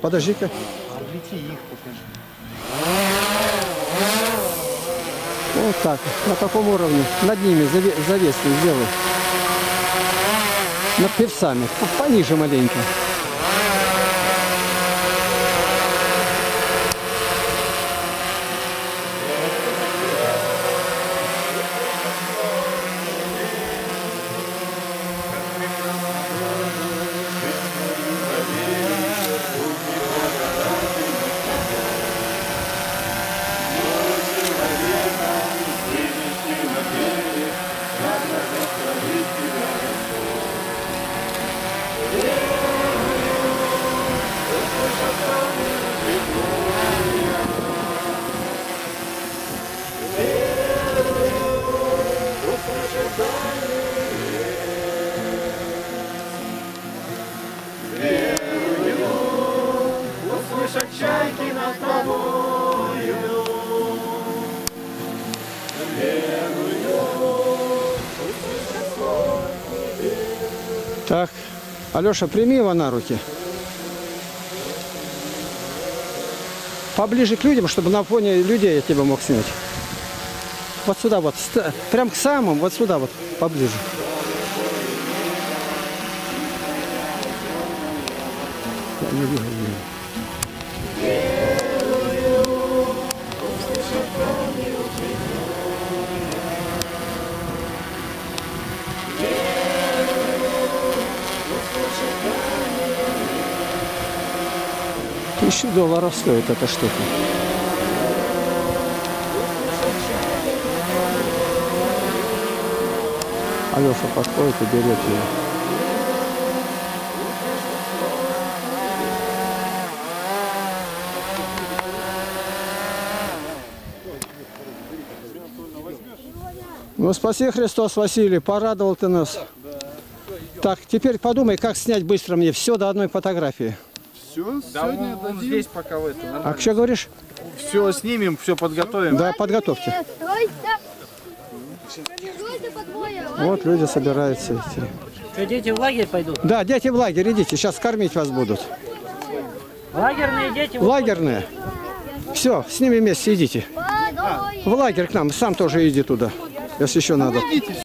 Подожди-ка. Вот так, на таком уровне. Над ними заве- завеску сделай. Над певцами. По- Пониже маленько. Услышат чайки над тобою. Так. Алеша, прими его на руки. Поближе к людям, чтобы на фоне людей я тебя мог снять. Вот сюда вот. Прям к самым, вот сюда вот, поближе. Я не вижу. Тысячу долларов стоит эта штука. Алеша подходит и берет ее. Ну, спаси Христос, Василий, порадовал ты нас. Так, теперь подумай, как снять быстро мне все до одной фотографии. Все, сегодня дадим. здесь пока в этом. А что говоришь? Все снимем, все подготовим. Да, подготовьте. Двое. Вот люди собираются идти. Что, дети в лагерь пойдут? Да, дети в лагерь, идите, сейчас кормить вас будут. Лагерные дети? Лагерные. Все, с ними вместе идите. В лагерь к нам, сам тоже иди туда, если еще надо.